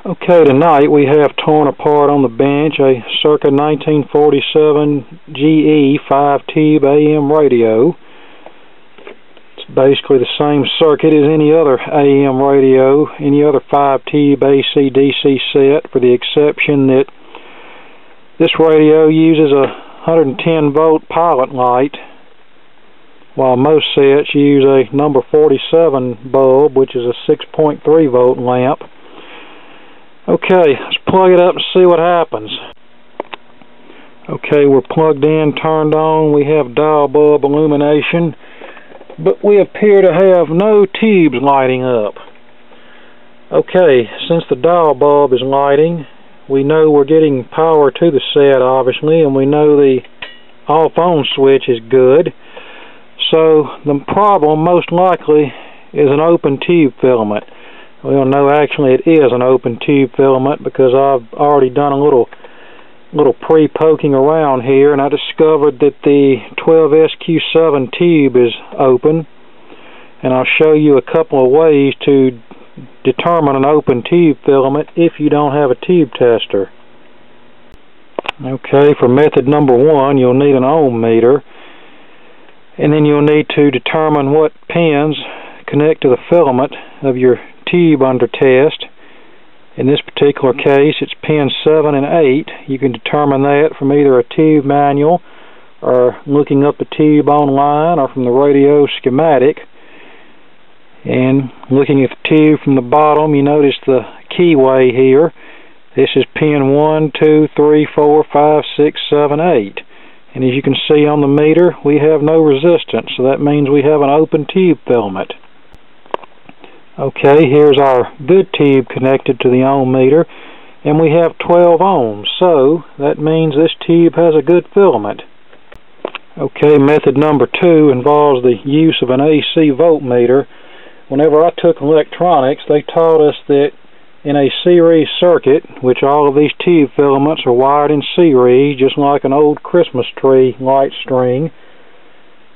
Okay, tonight we have torn apart on the bench a circa 1947 GE 5-tube AM radio. It's basically the same circuit as any other AM radio, any other 5-tube AC-DC set, for the exception that this radio uses a 110 volt pilot light while most sets use a number 47 bulb which is a 6.3 volt lamp Okay, let's plug it up and see what happens. Okay, we're plugged in, turned on, we have dial bulb illumination, but we appear to have no tubes lighting up. Okay, since the dial bulb is lighting, we know we're getting power to the set, obviously, and we know the off-on switch is good. So the problem, most likely, is an open tube filament. Well, no, actually it is an open tube filament because I've already done a little little pre-poking around here and I discovered that the 12SQ7 tube is open and I'll show you a couple of ways to determine an open tube filament if you don't have a tube tester. Okay, for method number one you'll need an ohm meter and then you'll need to determine what pins connect to the filament of your tube under test. In this particular case, it's pins 7 and 8. You can determine that from either a tube manual or looking up the tube online or from the radio schematic. And looking at the tube from the bottom, you notice the keyway here. This is pin 1, 2, 3, 4, 5, 6, 7, 8. And as you can see on the meter, we have no resistance, so that means we have an open tube filament. Okay, here's our good tube connected to the ohm meter, and we have 12 ohms, so that means this tube has a good filament. Okay, method number two involves the use of an AC voltmeter. Whenever I took electronics, they taught us that in a series circuit, which all of these tube filaments are wired in series, just like an old Christmas tree light string,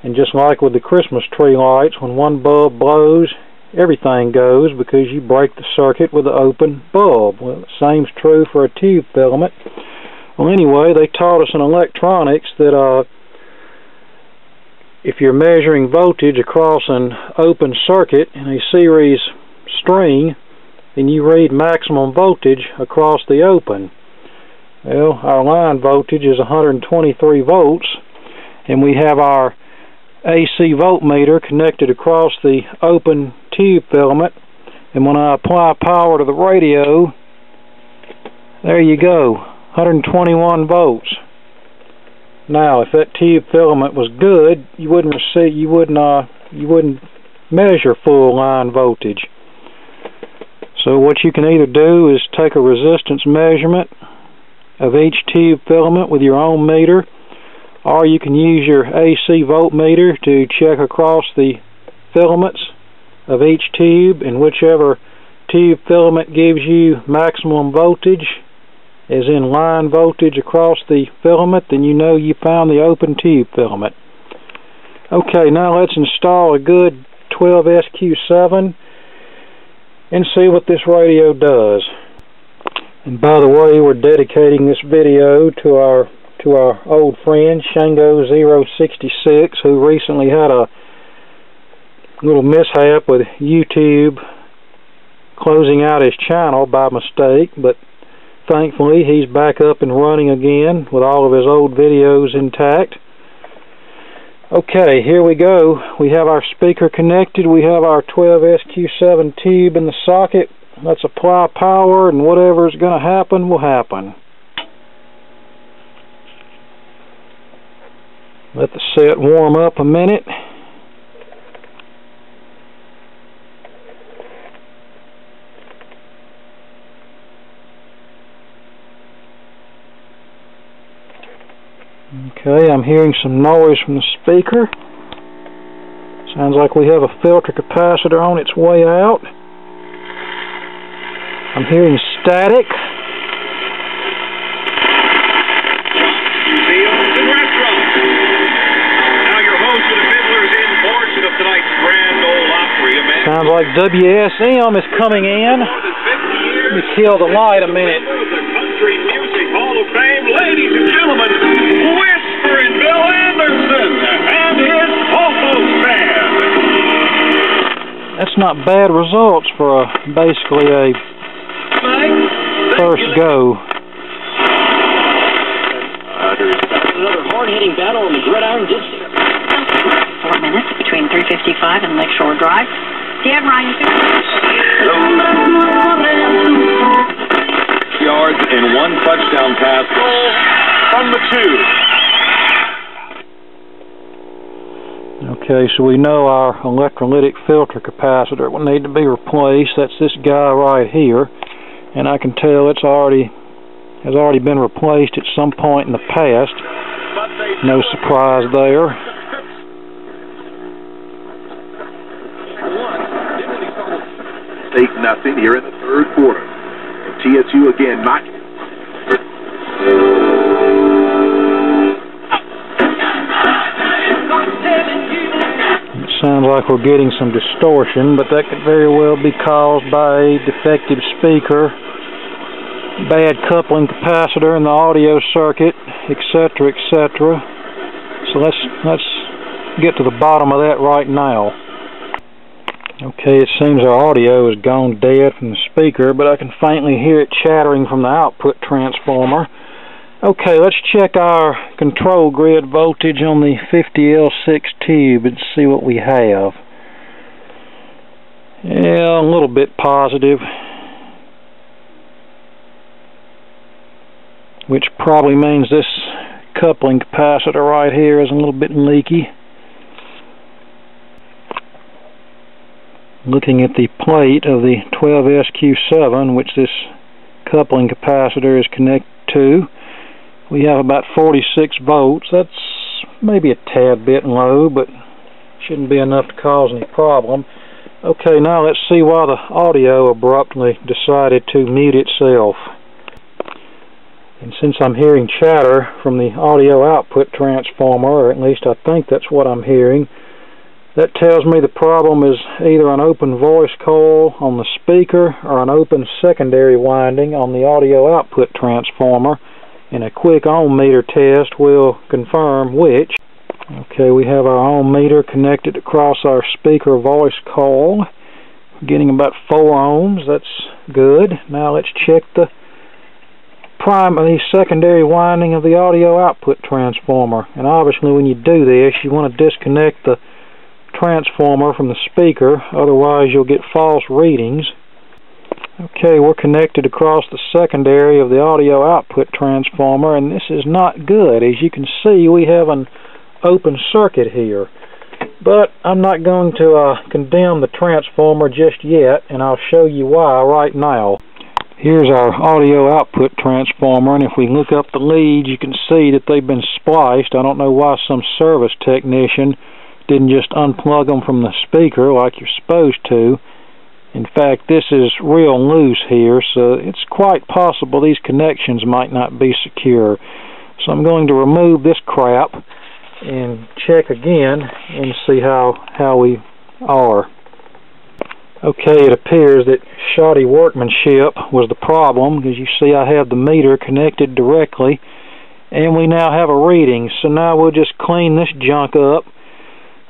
and just like with the Christmas tree lights, when one bulb blows, everything goes because you break the circuit with an open bulb. Well, the same's true for a tube filament. Well, anyway, they taught us in electronics that uh, if you're measuring voltage across an open circuit in a series string, then you read maximum voltage across the open. Well, our line voltage is 123 volts, and we have our AC voltmeter connected across the open tube filament. And when I apply power to the radio there you go 121 volts. Now if that tube filament was good you wouldn't receive you wouldn't uh, you wouldn't measure full line voltage. So what you can either do is take a resistance measurement of each tube filament with your ohm meter or you can use your AC voltmeter to check across the filaments of each tube and whichever tube filament gives you maximum voltage as in line voltage across the filament then you know you found the open tube filament. Okay now let's install a good 12SQ7 and see what this radio does. And by the way we're dedicating this video to our to our old friend Shango066 who recently had a little mishap with YouTube closing out his channel by mistake but thankfully he's back up and running again with all of his old videos intact. Okay here we go. We have our speaker connected. We have our 12SQ7 tube in the socket. Let's apply power and whatever is going to happen will happen Let the set warm up a minute. Okay, I'm hearing some noise from the speaker. Sounds like we have a filter capacitor on its way out. I'm hearing static. Like WSM is coming in. Let me kill the light a minute. The Country Music Hall of Fame, ladies and gentlemen, Whispering Bill Anderson and his vocal band. That's not bad results for a, basically a first go. Another hard-hitting battle on the gridiron. Four minutes between 355 and Lakeshore Drive. Dan Ryan, you Yards and one touchdown pass from the two. Okay, so we know our electrolytic filter capacitor will need to be replaced. That's this guy right here. And I can tell it's already has already been replaced at some point in the past. No surprise there. Eight nothing here in the third quarter. And TSU again not It sounds like we're getting some distortion, but that could very well be caused by a defective speaker, bad coupling capacitor in the audio circuit, etc., etc. So let's let's get to the bottom of that right now. Okay, it seems our audio has gone dead from the speaker, but I can faintly hear it chattering from the output transformer. Okay, let's check our control grid voltage on the 50L6 tube and see what we have. Yeah, a little bit positive. Which probably means this coupling capacitor right here is a little bit leaky. Looking at the plate of the 12SQ7, which this coupling capacitor is connected to, we have about 46 volts. That's maybe a tad bit low, but shouldn't be enough to cause any problem. Okay, now let's see why the audio abruptly decided to mute itself. And since I'm hearing chatter from the audio output transformer, or at least I think that's what I'm hearing, that tells me the problem is either an open voice coil on the speaker or an open secondary winding on the audio output transformer and a quick ohm meter test will confirm which. Okay, we have our ohm meter connected across our speaker voice coil. Getting about 4 ohms, that's good. Now let's check the primary secondary winding of the audio output transformer. And obviously when you do this, you want to disconnect the transformer from the speaker, otherwise you'll get false readings. Okay, we're connected across the secondary of the audio output transformer, and this is not good. As you can see, we have an open circuit here. But I'm not going to uh, condemn the transformer just yet, and I'll show you why right now. Here's our audio output transformer, and if we look up the leads, you can see that they've been spliced. I don't know why some service technician didn't just unplug them from the speaker like you're supposed to. In fact, this is real loose here, so it's quite possible these connections might not be secure. So I'm going to remove this crap and check again and see how, how we are. Okay, it appears that shoddy workmanship was the problem because you see I have the meter connected directly and we now have a reading. So now we'll just clean this junk up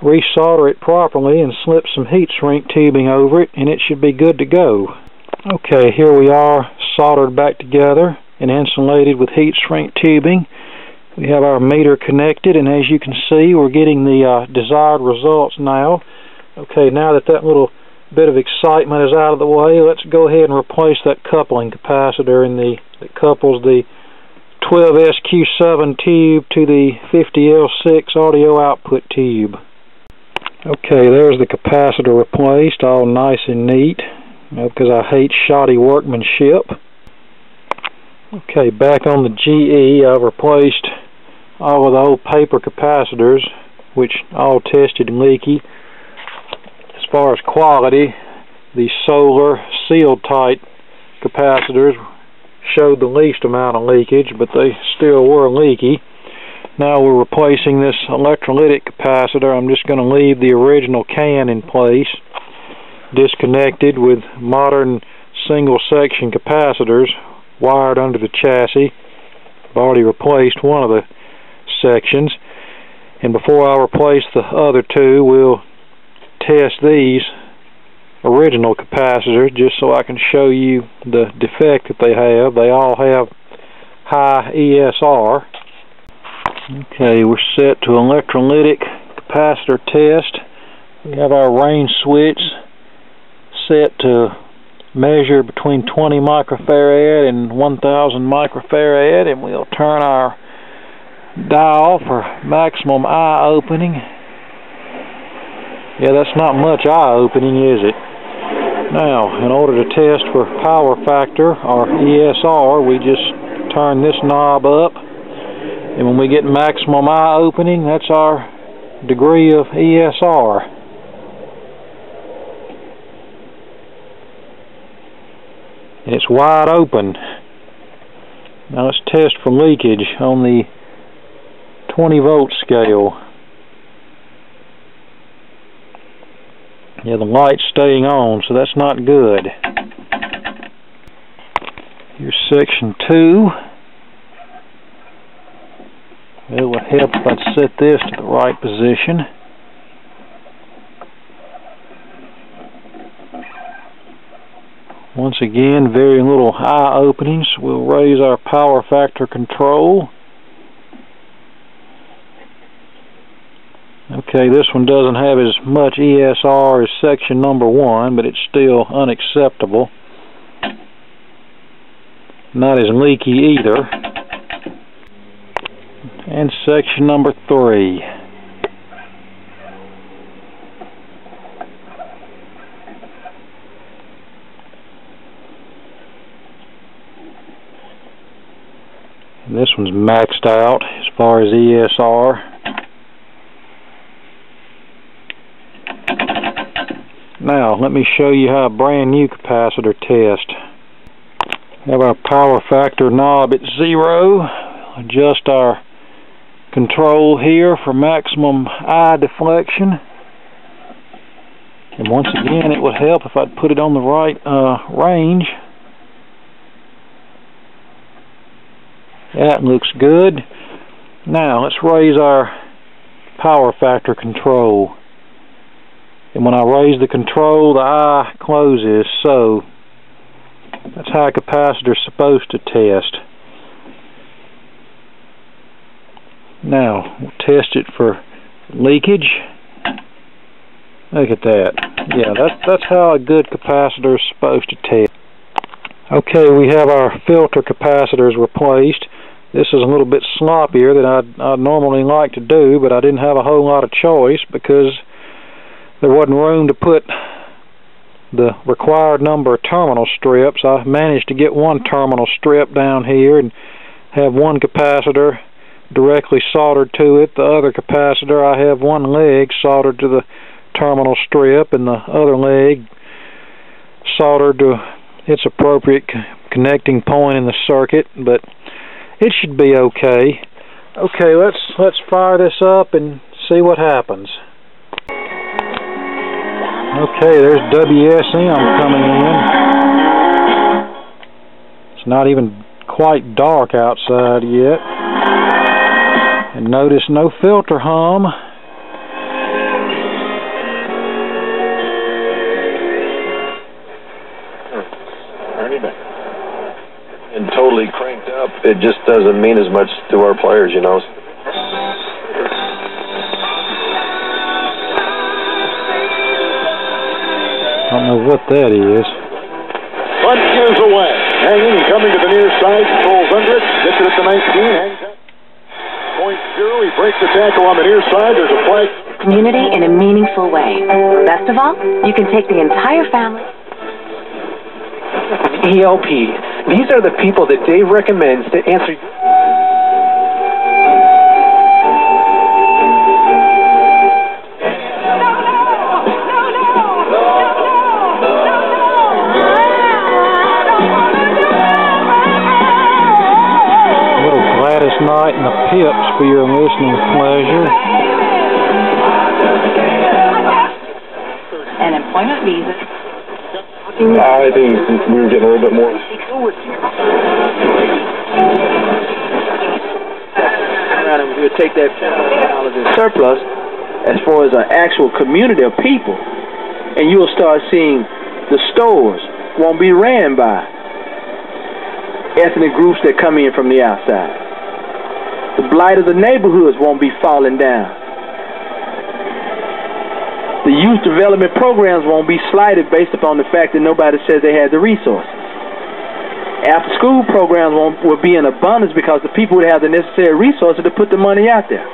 resolder it properly and slip some heat shrink tubing over it and it should be good to go. Okay, here we are soldered back together and insulated with heat shrink tubing. We have our meter connected and as you can see we're getting the uh, desired results now. Okay, now that that little bit of excitement is out of the way, let's go ahead and replace that coupling capacitor in the that couples the 12SQ7 tube to the 50L6 audio output tube. Okay, there's the capacitor replaced, all nice and neat, because I hate shoddy workmanship. Okay, back on the GE, I've replaced all of the old paper capacitors, which all tested leaky. As far as quality, the solar sealed tight capacitors showed the least amount of leakage, but they still were leaky. Now we're replacing this electrolytic capacitor. I'm just going to leave the original can in place, disconnected with modern single section capacitors wired under the chassis. I've already replaced one of the sections and before I replace the other two we'll test these original capacitors just so I can show you the defect that they have. They all have high ESR. Okay, we're set to electrolytic capacitor test. We have our range switch set to measure between 20 microfarad and 1000 microfarad and we'll turn our dial for maximum eye opening. Yeah, that's not much eye opening, is it? Now, in order to test for power factor, or ESR, we just turn this knob up, and when we get maximum eye opening, that's our degree of ESR. It's wide open. Now let's test for leakage on the 20 volt scale. Yeah, the light's staying on, so that's not good. Here's section 2. It would help if I'd set this to the right position. Once again, very little eye openings. We'll raise our power factor control. Okay, this one doesn't have as much ESR as section number one, but it's still unacceptable. Not as leaky either. And section number three. this one's maxed out as far as ESR. Now, let me show you how a brand new capacitor test. Have our power factor knob at zero. Adjust our control here for maximum eye deflection. And once again, it would help if I'd put it on the right uh, range. That looks good. Now, let's raise our power factor control and when I raise the control the eye closes so that's how a capacitor is supposed to test now we'll test it for leakage. Look at that. Yeah that's that's how a good capacitor is supposed to test. Okay we have our filter capacitors replaced. This is a little bit sloppier than I'd, I'd normally like to do but I didn't have a whole lot of choice because there wasn't room to put the required number of terminal strips. I managed to get one terminal strip down here and have one capacitor directly soldered to it. The other capacitor, I have one leg soldered to the terminal strip and the other leg soldered to its appropriate connecting point in the circuit, but it should be okay. Okay, let's let's fire this up and see what happens. Okay, there's WSM coming in. It's not even quite dark outside yet. And notice no filter hum. And totally cranked up, it just doesn't mean as much to our players, you know. I don't know what that is. Bunt is away. Hanging coming to the near side. Controls under it. Gets it at the 19. Hangs up. Point zero. He breaks the tackle on the near side. There's a flag. Community in a meaningful way. Best of all, you can take the entire family. ELP. These are the people that Dave recommends to answer. Night in the pips for your listening pleasure. An employment visa. I think we were getting a little bit more. we'll take that dollars in surplus as far as an actual community of people, and you'll start seeing the stores won't be ran by ethnic groups that come in from the outside. The blight of the neighborhoods won't be falling down. The youth development programs won't be slighted based upon the fact that nobody says they had the resources. After school programs won't, will be in abundance because the people would have the necessary resources to put the money out there.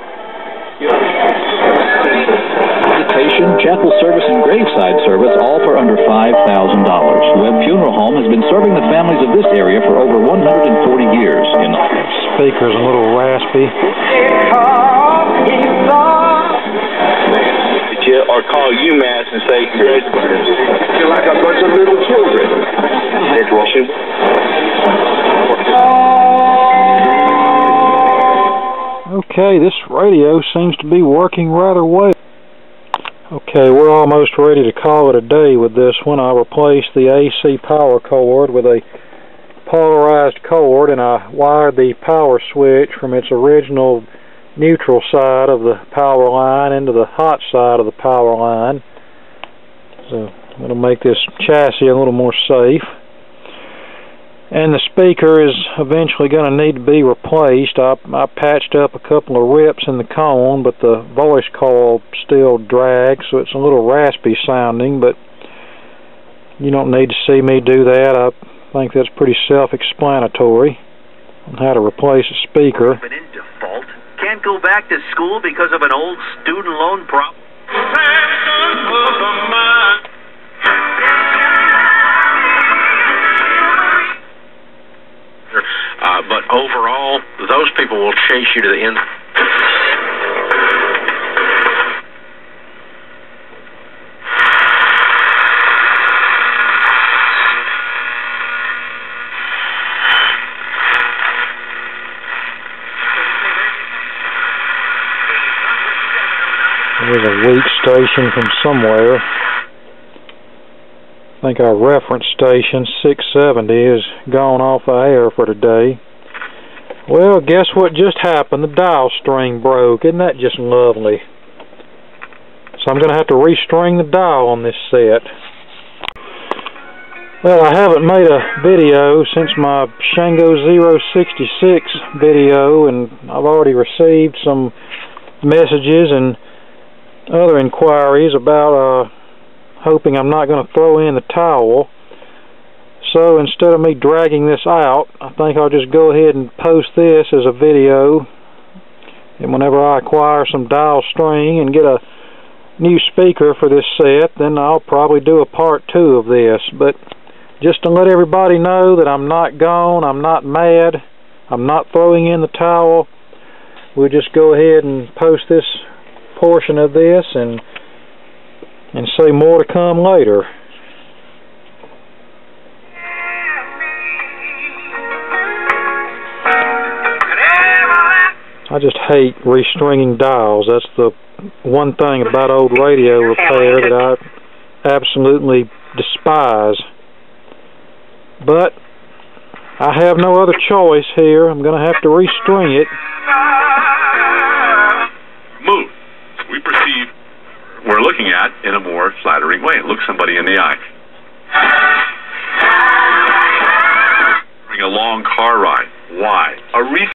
Visitation, chapel service, and graveside service, all for under $5,000. Webb Funeral Home has been serving the families of this area for over 140 years. In Speaker's a little raspy. Or call UMass and say congratulations. You're like a bunch of little children. Okay, this radio seems to be working rather well. Okay, we're almost ready to call it a day with this one. I replaced the AC power cord with a polarized cord and I wired the power switch from its original neutral side of the power line into the hot side of the power line. So it'll make this chassis a little more safe. And the speaker is eventually going to need to be replaced. I, I patched up a couple of rips in the cone, but the voice coil still drags, so it's a little raspy sounding, but you don't need to see me do that. I think that's pretty self-explanatory on how to replace a speaker. Been in default? Can't go back to school because of an old student loan problem? Overall, those people will chase you to the end. There's a weak station from somewhere. I think our reference station, 670, is gone off the air for today. Well, guess what just happened? The dial string broke. Isn't that just lovely? So I'm going to have to restring the dial on this set. Well, I haven't made a video since my Shango 066 video, and I've already received some messages and other inquiries about uh, hoping I'm not going to throw in the towel. So instead of me dragging this out, I think I'll just go ahead and post this as a video. And whenever I acquire some dial string and get a new speaker for this set, then I'll probably do a part two of this. But just to let everybody know that I'm not gone, I'm not mad, I'm not throwing in the towel, we'll just go ahead and post this portion of this and and say more to come later. Just hate restringing dials. That's the one thing about old radio repair that I absolutely despise. But I have no other choice here. I'm going to have to restring it. Move. We perceive we're looking at in a more flattering way. Look somebody in the eye.